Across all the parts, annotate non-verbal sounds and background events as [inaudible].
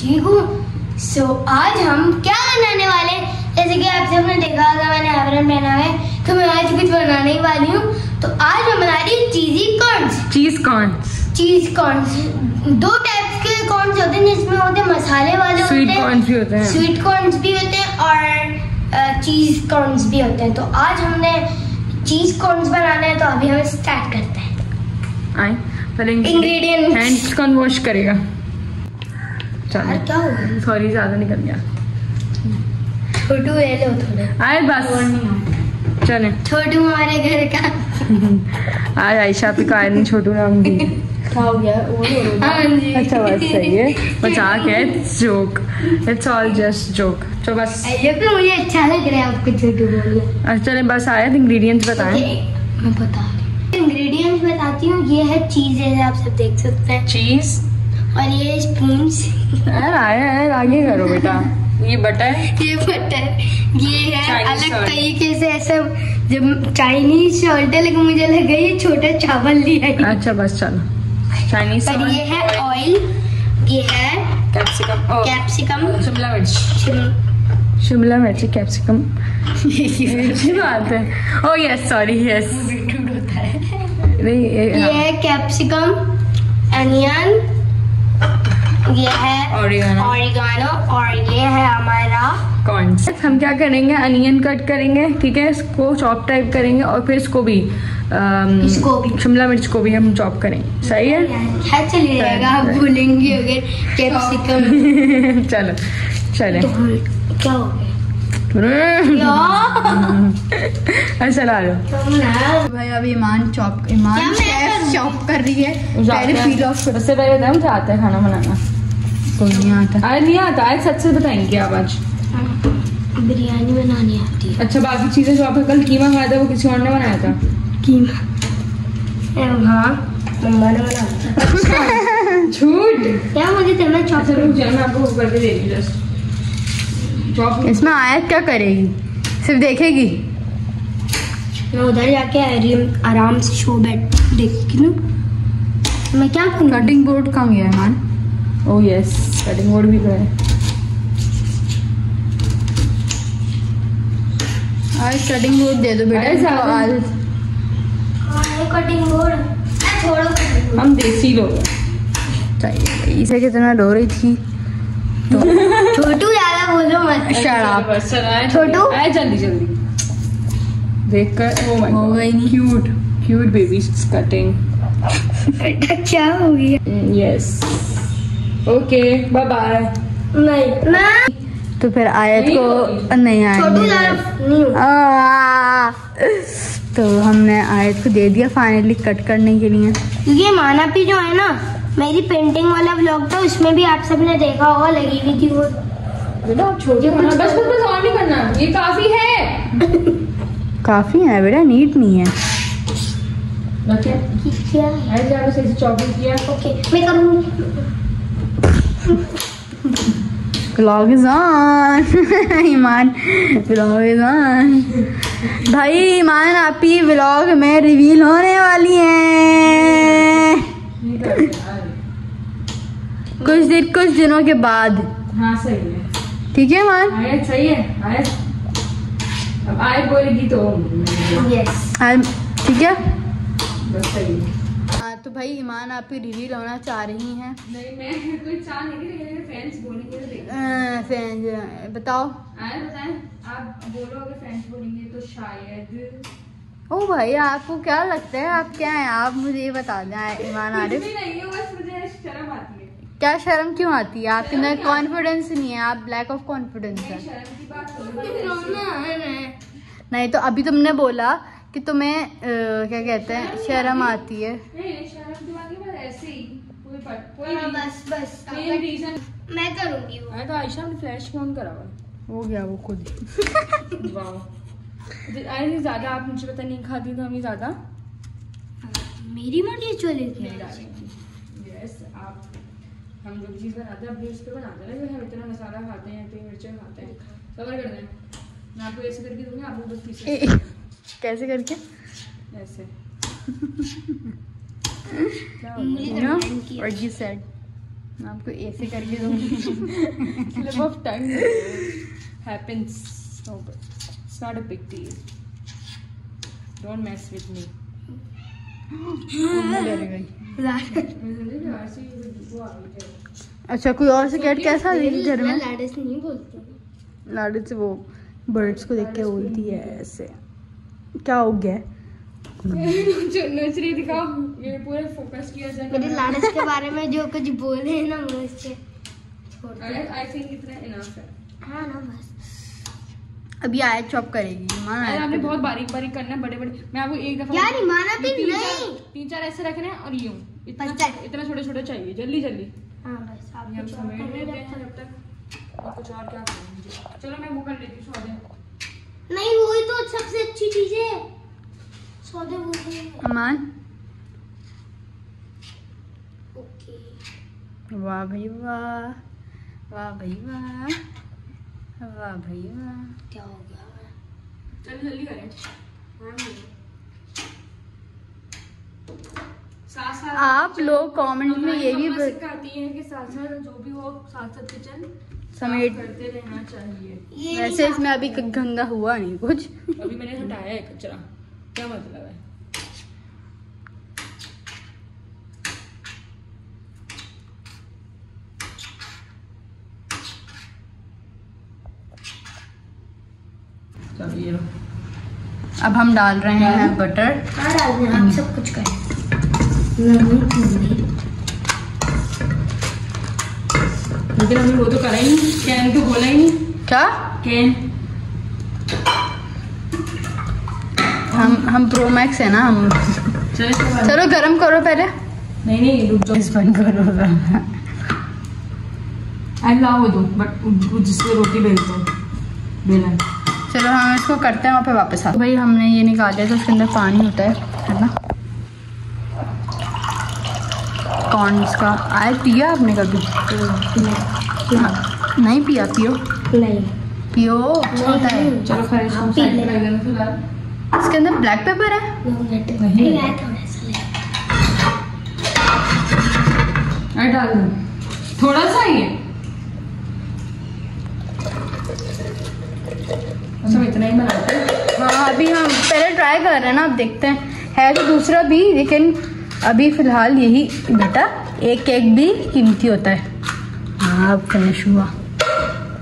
ठीक हूँ सो so, आज हम क्या बनाने वाले? जैसे कि आप सबने देखा होगा मैंने एवरन पहना है तो मैं आज कुछ बनाने ही वाली हूँ। तो आज मैं बना रही हूँ cheesy corns cheese corns cheese corns दो टाइप्स के कॉर्न्स होते हैं जिसमें होते हैं मसाले वाले होते स्वीट हैं कॉर्न्स भी होते हैं। स्वीट कॉर्न्स भी होते हैं और चीज़ कॉर्न्स भी होते हैं। तो आज हमने चीज़ कॉर्न्स बनाना है तो अभी हम स्टार्ट करते हैं। आए पहले Ingredients. हैंड्स कौन वॉश करेगा यार चलो क्या हो गया सॉरी ज़्यादा निकल गया छोटू ले लो थोड़े। आए बस। चले। छोटू हमारे घर का। [laughs] आज आयशा पे का नहीं छोटू नाम दी हो गया? हाँ जी। अच्छा बस सही है। मज़ाक है it's joke it's all just joke तो बस। ये तो मुझे अच्छा लग रहा है आपको छोटू बोलना। अच्छा, चले बस आया इंग्रेडिएंट्स बताएँ। मैं बता रही इंग्रेडिएंट्स बताती हूँ ये है चीज़ जैसे आप सब देख सकते हैं। चीज़ और ये स्पून्स यार आगे करो बेटा। ये बटर ये बटर ये है अलग तरीके से ऐसा जब चाइनीज़ सॉल्ट है लेकिन मुझे लगा ये छोटा चावल लिया है। अच्छा बस चलो। चाइनीज़ पर ये है ऑयल ये है कैप्सिकम कैप्सिकम शिमला मिर्च। शिमला मिर्च कैप्सिकम अच्छी बात है ओ यस सॉरी यस नहीं ये- ये है कैप्सिकम अनियन ये है और ये है हमारा कौन हम क्या करेंगे? अनियन कट करेंगे ठीक है? इसको चॉप टाइप करेंगे और फिर इसको भी इसको भी। शिमला मिर्च को भी हम चॉप करेंगे सही है? क्या चले जाएगा आप भूलेंगे अगर कैप्सिकम [laughs] चलो चले। तो क्या हो गया? [laughs] अच्छा ला लो। तुम भाई अब ईमान चॉप ईमान क्या मैं शेफ करूँ? चॉप कर रही है। पहले फील ऑफ़ उससे पहले बताया मुझे आता है खाना बनाना। कोई नहीं आता। आज नहीं आता? आज सच से बताएँगे आप आज बिरयानी बनानी आती है। अच्छा बाकी चीज़ें जो आपने कल कीमा खाया था वो किसी और ने बनाया था? कीमा। हाँ। मम्मा ने बनाया झूठ? क्या मुझे तेरा अच्छा रुक जाओ मैं आपको करके दे जस्ट इसमें आयत क्या करेगी? सिर्फ़ देखेगी? मैं उधर जाके आराम से शो बैठ देखती हूँ। मैं क्या कटिंग बोर्ड कहाँ गया Iman oh yes cutting board भी तो है आज कटिंग बोर्ड दे दो बेटा आज। कटिंग बोर्ड छोड़ो cutting board। हम देसी लोग चाहिए इसे कितना रो रही थी। [laughs] छोटू ज़्यादा बोलो मत। शराब छोटू? आए जल्दी जल्दी। देख कर ओ माय हो गई क्यूट क्यूट बेबी कटिंग क्या हो गया? यस ओके बाय बाय नहीं मैं तो फिर आयत को नहीं। छोटू आएँगे। ज़्यादा नहीं हूँ। आ, तो हमने आयत को दे दिया फाइनली कट करने के लिए। ये माना भी जो है ना मेरी पेंटिंग वाला ब्लॉग था उसमें भी आप सबने देखा होगा लगी हुई थी वो। बेटा आप छोटे बस बस बस और नहीं करना। ये काफ़ी है। काफ़ी है बेटा नीट नहीं है। क्या चॉकलेट किया। ओके मैं करूँगी। Vlog is on Iman vlog is on भाई ईमान आपकी व्लॉग में रिवील होने वाली है। कुछ दिन कुछ दिनों के बाद। हाँ सही है। ठीक है ईमान सही है अब बोलेगी तो यस ठीक है? बस सही हाँ। तो भाई ईमान आपकी रिवील होना चाह रही हैं। नहीं मैं कोई चाह नहीं रही मेरे फ्रेंड्स बोलेंगे तो अह, बताओ। आए बताएँ आप बोलो अगर फ्रेंड्स बोलेंगे तो शायद। ओ भाई आपको क्या लगता है आप क्या हैं? आप मुझे ये बता दें ईमान आरिफ। भी नहीं है बस मुझे शर्म आती है। क्या शर्म क्यों आती है? आपके अंदर कॉन्फिडेंस नहीं है आप ब्लैक ऑफ़ कॉन्फिडेंस है। शर्म की बात करो नहीं तो अभी तुमने बोला कि तुम्हें अह, क्या कहते हैं शर्म आती है? ही हाँ, मैं करूँगी वो। तो आयशा ने फ्लैश कौन करा हुआ हो गया वो खुद है? ज़्यादा आप मुझे पता नहीं खाती तो हमें ज़्यादा। मेरी मर्ज़ी चलेगी यस आप हम जो चीज़ बनाते हैं अपनी उस पर बनाते हैं ना हम इतना मसाला खाते हैं इतनी मिर्चें खाते हैं। सबर कर दें मैं आपको ऐसे करके दूँगी आप लोग बस पीछे [laughs] कैसे करके? ऐसे। [laughs] what you said. मैं आपको ऐसे करके दूँगी [laughs] a big deal. Don't mess with me. मैं। [gasps] अच्छा कोई और से कैट कैसा घर में? लाडस नहीं बोलते। लाडू से वो बर्ड्स को देख के बोलती है ऐसे। क्या हो गया? जो दिखाओ ये पूरा फोकस किया जाए मेरे लाडस के बारे में जो कुछ बोले हैं ना इससे आई थिंक इतना इनफ है। हाँ ना बस। अभी आय चॉप करेगी। मान आपने बहुत बारीक बारीक करना है बड़े बड़े मैं आपको एक दफ़ा यार ईमाना भी तीन नहीं। चार तीन चार ऐसे रखने और यूँ इतना इतना छोटे छोटे चाहिए जल्दी जल्दी। हाँ बस आप कुछ और हैं जब तक। कुछ क्या चलो मैं वो कर लेती हूँ सौदे नहीं वही तो सबसे अच्छी चीज़ है। सौदे बोलते अमान वाह भाई वाह वाह भाई वाह वाह भाई वाह। क्या हो गया चलो जल्दी करें। आप लोग कमेंट में ये भी सिखाती हैं कि साथ साथ जो भी हो साथ साथ किचन समेट करते रहना चाहिए। वैसे इसमें अभी गंदा हुआ नहीं कुछ। अभी मैंने हटाया है कचरा। क्या मतलब है? चलो ये लो अब हम डाल रहे हैं बटर हाँ डाल देना। आप सब कुछ करें नहीं नहीं लेकिन हमने वो तो करा ही नहीं। कैन तो बोला ही नहीं। क्या? कैन हम हम प्रो मैक्स है ना हम चलो गरम करो पहले। नहीं नहीं रुक जाओ। इस बंद करो। लाओ दो बट जिससे रोटी बेलते हो। बेलन। चलो हम इसको करते हैं वहाँ पे वापस आ। भाई हमने ये निकाल लिया तो उसके अंदर पानी होता है है ना? कॉर्नस का आए पिया आपने कभी? हाँ, नहीं पिया पियो। नहीं। पियो। अच्छा होता है। चलो खैर इसको अंदर ब्लैक पेपर है? नहीं। नहीं। नहीं थोड़ा सा अरे डाल थोड़ा सा ही है। सब इतना ही बनाते हैं। हाँ अभी हम पहले ट्राई कर रहे हैं ना आप देखते हैं। है तो दूसरा भी लेकिन अभी फ़िलहाल यही बेटा एक केक भी कीमती होता है। हाँ अब फिनिश हुआ।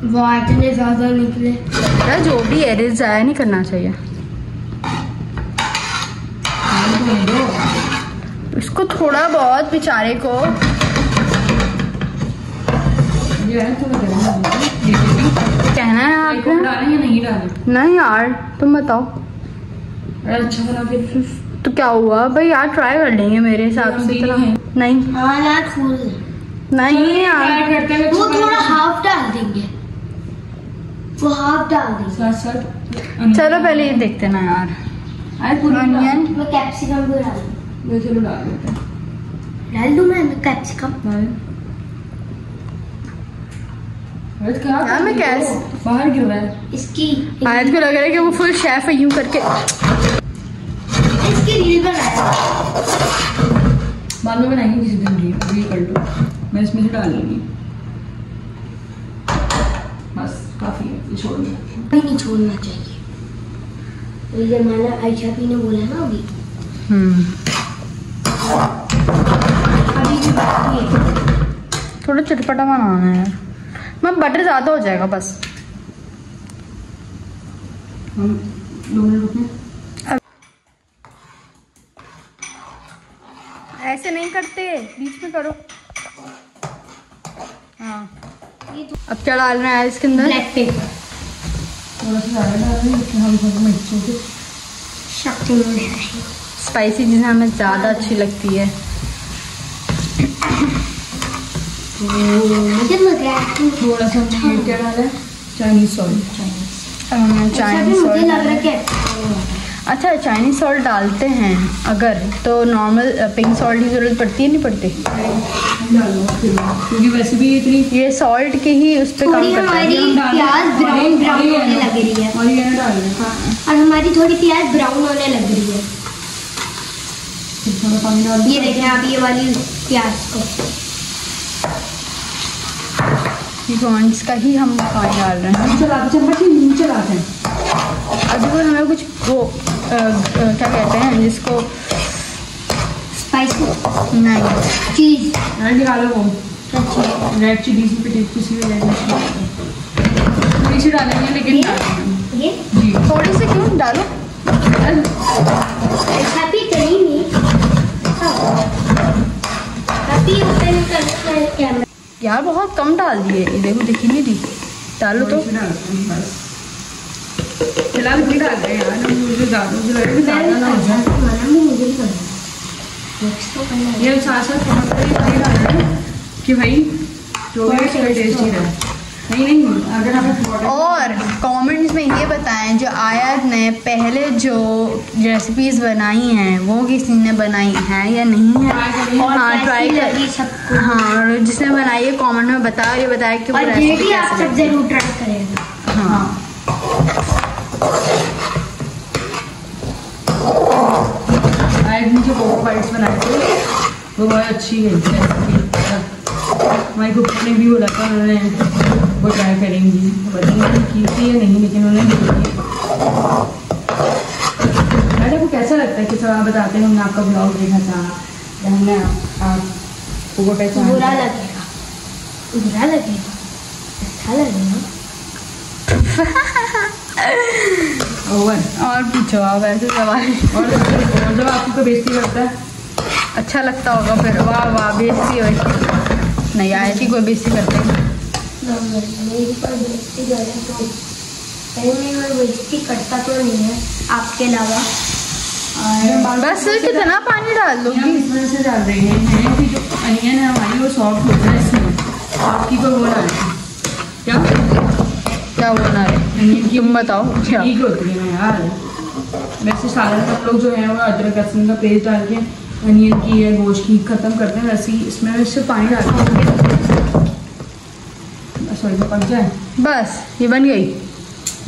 वो इतने ज़्यादा निकले बेटा जो भी एरिज ज़ाया नहीं करना चाहिए। इसको थोड़ा बहुत बेचारे को कहना है आपको आपने या नहीं यार तुम बताओ। अच्छा फिर तो क्या हुआ? भाई यार ट्राई कर लेंगे मेरे हिसाब से इतना। नहीं। नहीं। हाँ यार फूल नहीं हैं वो थोड़ा हाफ़ डाल देंगे। वो हाफ़ डाल देंगे। चलो पहले ये देखते ना यार। अनियन मैं कैप्सिकम भी डाल चलो डाल देते हैं। डाल दूँ मैं कैप्सिकम क्या मैं कैसे- हो? बाहर गिर रहा है? इसकी आयत को लग रहा है कि वो फुल शेफ है यूँ करके। रील बाद में बनाएँगे किसी दिन रील ये कर लो मैं इसमें से डाल लूँगी बस काफ़ी है ये छोड़ भी नहीं। छोड़ना चाहिए तो ये मैंने आयशा भी ने बोला ना अभी हम्म अभी भी बाकी है थोड़ा चटपटा बनाना है यार मैं बटर ज़्यादा हो जाएगा बस हम दो मिनट रुकें ऐसे नहीं करते बीच में करो। हाँ। अब क्या डाल रहे हैं इसके अंदर? ब्लैक पेपर थोड़ा सा ज़्यादा डाल रहे हैं हम मिर्चों के शक्ति में स्पाइसी चीज़ें हमें ज़्यादा अच्छी लगती है। है थोड़ा सा क्या डाला? है चाइनीज़ सॉल्ट चाइनीज़ चाइनीज़ मुझे लग रहा है सॉल्ट कि अच्छा चाइनीज़ सॉल्ट डालते हैं अगर तो नॉर्मल पिंक सॉल्ट की ज़रूरत पड़ती है नहीं पड़ती? डाल लो फिर क्योंकि वैसे भी इतनी ये सॉल्ट की ही उस पर काम करता है। डाल प्याज ब्राउन ब्राउन होने लग रही है। और ये ना डाल और हमारी थोड़ी प्याज ब्राउन होने लग रही है। फिर थोड़ा पानी डाल ये देखें आप ये वाली प्याज को। कॉर्नस का ही हम पानी डाल रहे हैं। नीचे लाते चम्मच ही नीचे लाते हैं। अभी हमें कुछ वो क्या कहते हैं जिसको स्पाइसी नहीं चीज़ रेड निकालो वो अच्छा रेड चिली सी किसी भी रेड थोड़ी सी डालेंगे लेकिन ये जी थोड़ी सी क्यों डालो हैप्पी कहीं हैप्पी ओपन करना कैमरा यार बहुत कम डाल दिए देखो दिखी नहीं दी डालो तो थोड़ी सी डालते हैं बस फ़िलहाल नहीं डाल रहे हैं यार मुझे ज़्यादा मुझे लग रहा है ज़्यादा ना हो। जाए भी है ये साथ साथ बहुत डाल रहे हैं कि भाई जो भी टेस्ट ही। रहे नहीं नहीं अगर आप और कमेंट्स में ये बताएँ जो आयत ने पहले जो रेसिपीज़ बनाई हैं वो किसी ने बनाई है या नहीं है? और हाँ ट्राई कर लगी सबको हाँ और जिसने बनाई है कमेंट में बताओ ये बताया कि वो रेसिपी आप सब ज़रूर ट्राई करेंगे हाँ। आज मुझे कोको बाइट्स बनाए थे वो बहुत अच्छी है हमारी कुक ने भी बोला था उन्होंने वो ट्राई करेंगी। बताएँगे की थी या नहीं लेकिन उन्होंने मैडम को कैसा लगता है कि सब आप बताते हैं हमने आपका ब्लॉग देखा था या हमने आपको वो पहचान बुरा लगेगा। बुरा लगेगा। अच्छा लगेगा। [laughs] ओवर और पूछो आप ऐसे सवाल और जब आपको बेइज्जती करता है? अच्छा लगता होगा फिर वाह वाह बेइज्जती हो नहीं आयत की कोई बेइज्जती करते बेइज्जती तो बेइज्जती करता तो नहीं। है आपके अलावा बस कितना पानी डाल दूँगी इस वजह से डाल रहे हैं कि जो अनियन है हमारी वो सॉफ्ट हो जाए इसमें आपकी को वो डाल क्या? क्या बोलना है अनियन की तुम बताओ क्या? ठीक होती है यार। वैसे सारे सब लोग जो है वो अदरक लहसुन का पेस्ट डाल के अनियन की या गोश्त की खत्म करते हैं। वैसे ही इसमें सिर्फ़ पानी डालते हैं सॉरी पक जाए। बस ये बन गई।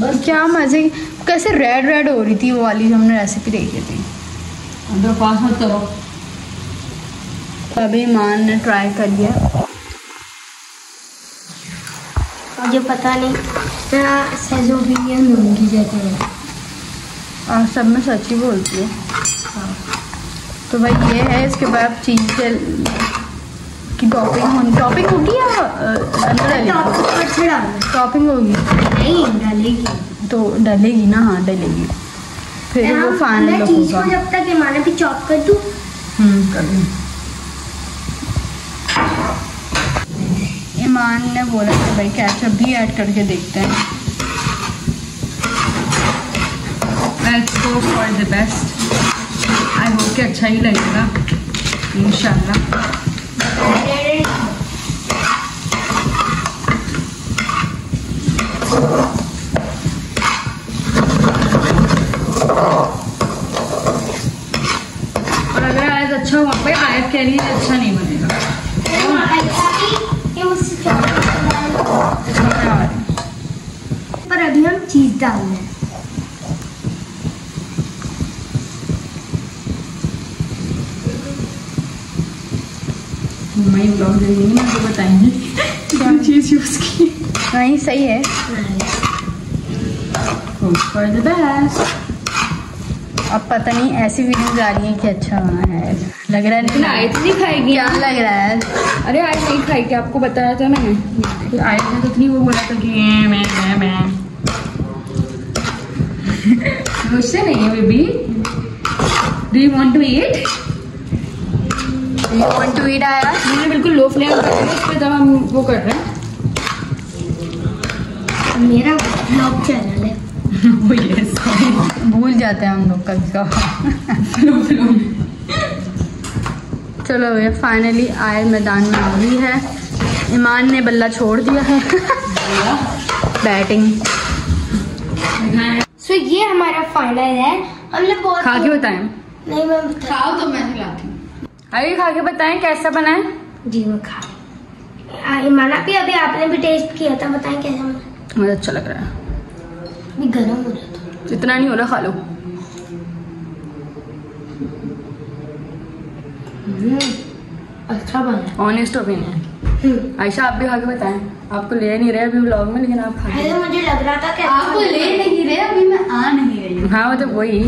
बस। क्या मज़े कैसे रेड रेड हो रही थी वो वाली जो हमने रेसिपी देखी थी? अंदर पास मत करो। अभी मान ने ट्राई कर लिया। मुझे पता नहीं। मैं सैज ओपिनियन दूँगी जैसे है और सब में सच ही बोलती है। हाँ। तो भाई ये है इसके बाद चीज़ की टॉपिंग होनी टॉपिंग होगी या अंदर टॉपिंग होगी। नहीं डालेगी। तो डलेगी ना? हाँ डलेगी। फिर वो फाइनल मैं चीज़ को होगा। जब तक ईमाना भी चॉप कर दूँ। हम्म कर दूँ। ईमान ने बोला कि भाई कैचअप भी ऐड करके देखते हैं। For the best I hope कि अच्छा ही लगेगा। इन और अगर आयत अच्छा हुआ भाई आयत के लिए अच्छा नहीं बनेगा ये मुझसे चॉप इसका क्या है पर अभी हम चीज़ डाल रहे हैं मैं तो बताएँगे क्या चीज़ यूज़ की। नहीं सही है। फॉर द बेस्ट अब पता नहीं ऐसी वीडियोज़ आ रही है कि अच्छा है। लग रहा है लेकिन आयत नहीं खाएगी क्या लग रहा है? अरे आयत नहीं खाएगी आपको बताया था मैंने। आयत ने तो इतनी वो बोला था कि मैं मैं मैं। [laughs] मुझसे नहीं है baby do you want to eat you want to eat आया? मैंने बिल्कुल लो फ्लेम कर दिया जब हम वो कर रहे हैं। मेरा ब्लॉग चैनल है। [laughs] भूल जाते हैं हम लोग कभी फ्लेम। चलो ये फाइनली आए मैदान में आ गई है। ईमान ने बल्ला छोड़ दिया है। बैटिंग सो ये हमारा फाइनल है। हमने बहुत खा के बताएँ। नहीं मैं खाओ तो मैं खिलाती अरे खा के बताएँ कैसा बना है? जी मैं खा माना भी अभी आपने भी टेस्ट किया था बताएँ कैसा बना मुझे अच्छा लग रहा है। अभी गर्म हो रहा था। इतना नहीं हो रहा खा लो। हम्म, अच्छा बना है। ऑनेस्ट ओपिनियन हम्म। आयशा आप भी खा के बताएँ। आपको ले नहीं रहे अभी ब्लॉग में लेकिन आप खा पहले मुझे लग रहा था कि आपको ले नहीं रहे अभी मैं आ नहीं रही हूँ। हाँ मतलब वही।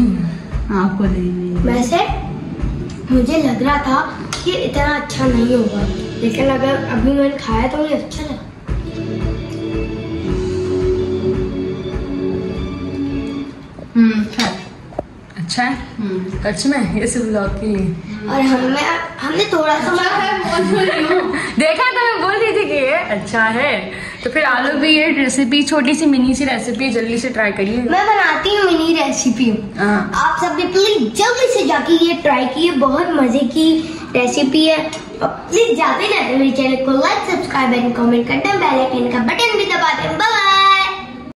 आपको ले नहीं वैसे? मुझे लग रहा था कि इतना अच्छा नहीं होगा लेकिन अगर अभी मैंने खाया तो मुझे अच्छा लगा। हम्म अच्छा। है। अच्छा है? हम्म। सच में? ये सिर्फ़ व्लॉग के लिए। और हमें हमने थोड़ा सा अच्छा है हूँ [laughs] देखा तो मैं बोल रही थी कि ये अच्छा है। तो फिर आलू भी ये रेसिपी छोटी सी मिनी सी रेसिपी जल्दी से ट्राई करिए। मैं बनाती हूँ मिनी रेसिपी हाँ। आप सबने प्लीज़ जल्दी से जाके ये ट्राई की बहुत मज़े की रेसिपी है। प्लीज़ जाते जाते मेरे चैनल को लाइक सब्सक्राइब एंड कमेंट करना बेल आइकन का बटन